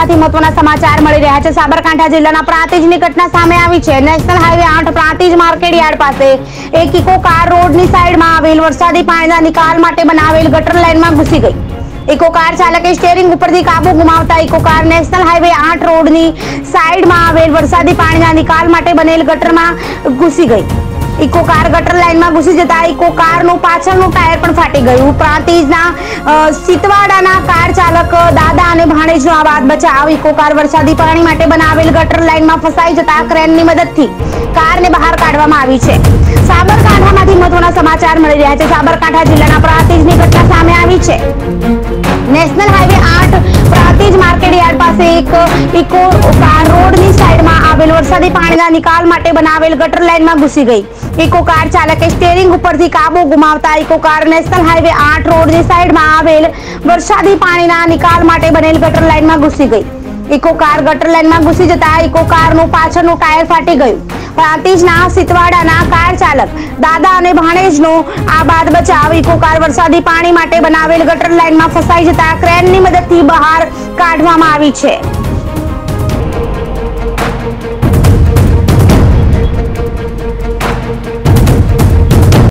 માંથી મહત્વના સમાચાર મળી રહ્યા છે. સાબરકાંઠા જિલ્લાના પ્રાંતિજની ઘટના સામે આવી છે. નેશનલ હાઈવે આઠ પ્રાંતિજ માર્કેટ યાર્ડ આવેલ વરસાદી પાણીના નિકાલ માટે બનાવેલ ગટર લાઈનમાં ઘૂસી ગઈ. ઇકો કાર ચાલકે સ્ટેરિંગ ઉપરથી કાબુ ગુમાવતા ઇકો કાર નેશનલ હાઈવે આઠ રોડની સાઈડમાં આવેલ વરસાદી પાણીના નિકાલ માટે બનેલ ગટરમાં ઘૂસી ગઈ. ઇકો કાર ગટર લાઈનમાં ઘૂસી જતા ઇકો કારનું પાછળનું ટાયર પણ ફાટી ગયું. પ્રાંતિજના સિતવાડાના કાર ચાલક અને ભાણેજનો આ વાત બચાવ. ઇકો કાર વરસાદી પાણી માટે બનાવેલ ગટર લાઇનમાં ફસાઈ જતા ક્રેનની મદદથી કારને બહાર કાઢવામાં આવી છે. સાબરકાંઠામાંથી મહત્વના સમાચાર મળી રહ્યા છે. સાબરકાંઠા જિલ્લાના પ્રાંતિજની ઘટના સામે આવી છે. નેશનલ હાઈવે આઠ પ્રાંતિજ માર્કેટ યાર્ડ પાસે એક ઇકો કાર રોડની આવેલ વરસાદી પાણીના નિકાલ માટે બનાવેલ ગટર લાઇનમાં ઘૂસી ગઈ. ઇકો કાર ચાલકે સ્ટેરિંગ ઉપરથી કાબુ ગુમાવતા ઇકો કાર નેશનલ હાઈવે આઠ રોડની સાઈડમાં આવેલ વરસાદી પાણીના નિકાલ માટે બનેલ ગટર લાઇનમાં ઘૂસી ગઈ. ઇકો કાર ગટર લાઇનમાં ઘૂસી જતા ઇકો કારનું પાછળનું ટાયર ફાટી ગયું. પ્રાંતિજના સિતવાડાના કાર ચાલક દાદા અને ભાણેજનો આ બાદ બચાવ ઇકો કાર વરસાદી પાણી માટે બનાવેલ ગટર લાઇનમાં ફસાઈ જતા ક્રેનની મદદથી બહાર કાઢવામાં આવી છે.